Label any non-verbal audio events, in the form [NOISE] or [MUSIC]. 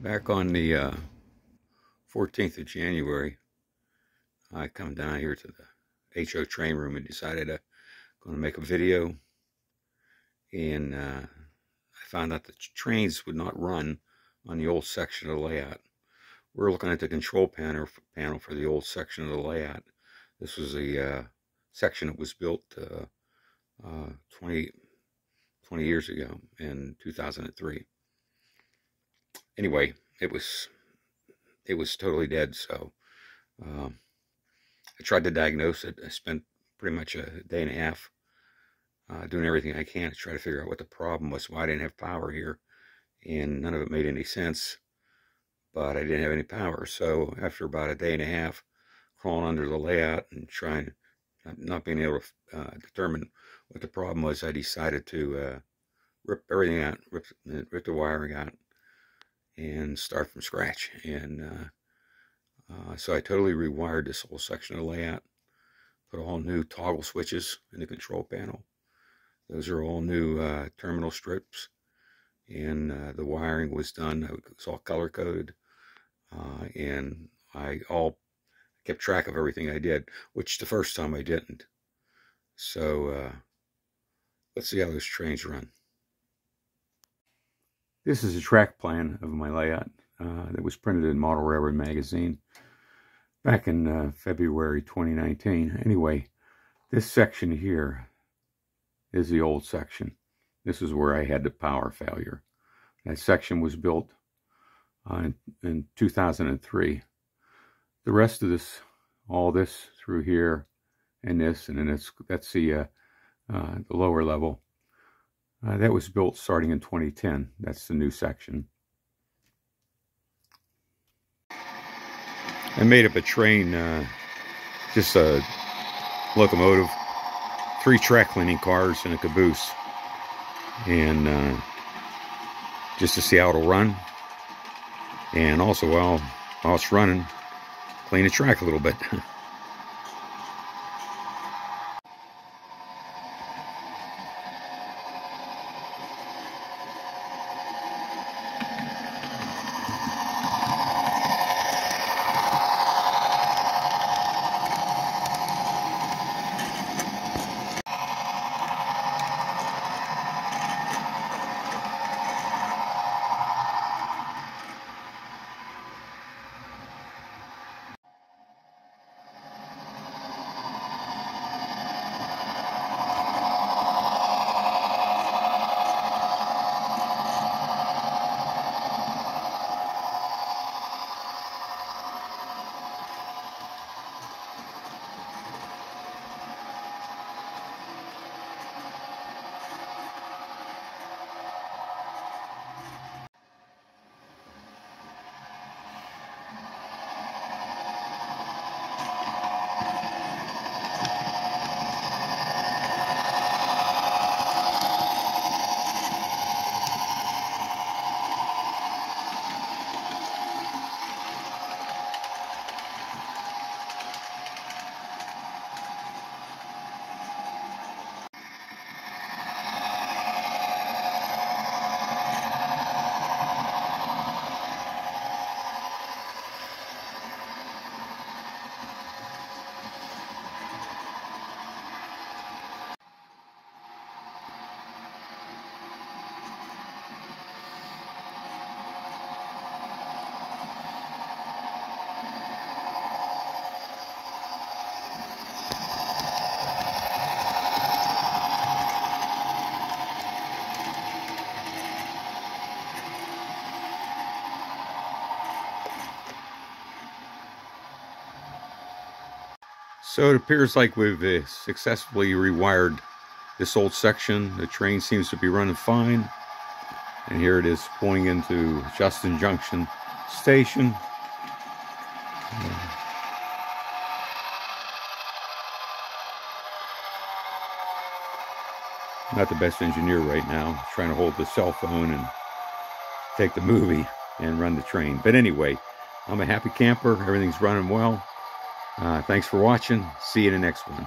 Back on the uh, 14th of January, I come down here to the HO train room and decided I'm going to make a video. And uh, I found out the trains would not run on the old section of the layout. We're looking at the control panel, panel for the old section of the layout. This was a uh, section that was built uh, uh, 20, 20 years ago in 2003 anyway, it was it was totally dead. So um, I tried to diagnose it. I spent pretty much a day and a half uh, doing everything I can to try to figure out what the problem was, why I didn't have power here, and none of it made any sense. But I didn't have any power, so after about a day and a half, crawling under the layout and trying, not being able to uh, determine what the problem was, I decided to uh, rip everything out, rip, rip the wiring out, and start from scratch. And uh, uh, so I totally rewired this whole section of layout, put all new toggle switches in the control panel. Those are all new uh, terminal strips, and uh, the wiring was done. It was all color coded, and I all kept track of everything I did, which the first time I didn't. So uh, let's see how those trains run. This is a track plan of my layout uh, that was printed in Model Railroad magazine back in uh, February 2019. Anyway, this section here is the old section. This is where I had the power failure. That section was built uh, in, in 2003. The rest of this, all this through here and this, and then it's, that's the, uh, uh, the lower level uh, that was built starting in 2010. That's the new section. I made up a train, uh, just a locomotive, three track cleaning cars, and a caboose. And uh, just to see how it'll run. And also while, while it's running, clean the track a little bit. [LAUGHS] So it appears like we've uh, successfully rewired this old section. The train seems to be running fine. And here it is pulling into Justin Junction Station. Not the best engineer right now, trying to hold the cell phone and take the movie and run the train. But anyway, I'm a happy camper. Everything's running well. Uh, thanks for watching. See you in the next one.